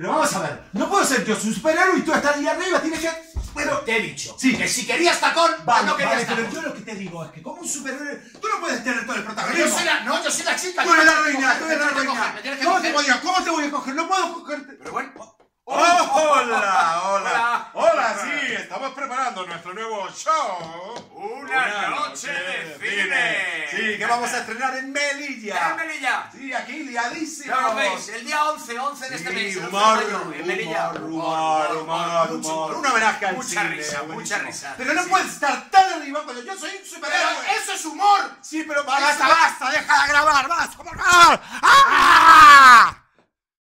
Pero vamos a ver, no puedo ser yo un superhéroe y tú estás ahí arriba, tienes que... Pero te he dicho Sí. que si querías tacón, Vale, no querías vale, pero tacón. yo lo que te digo es que como un superhéroe, tú no puedes tener todo el protagonismo. yo soy la, no, yo soy la chica. Tú eres la reina, tú eres la reina. ¿Cómo te voy a, cómo te voy a coger? No puedo cogerte. Pero bueno, ¡Oh, hola, Hola. hola! Hola, sí, estamos preparando nuestro nuevo show. Una noche de cine. Sí, que vamos a estrenar en Melilla. en Melilla. Sí, aquí liadísimos. Ya lo veis, el día 11, 11 de este mes, el 11 de humor, en Melilla. humor, humor, humor. Un homenaje al Mucha risa, mucha risa. Pero no puedes estar tan arriba cuando yo soy un superhéroe. eso es humor. Sí, pero Basta, basta,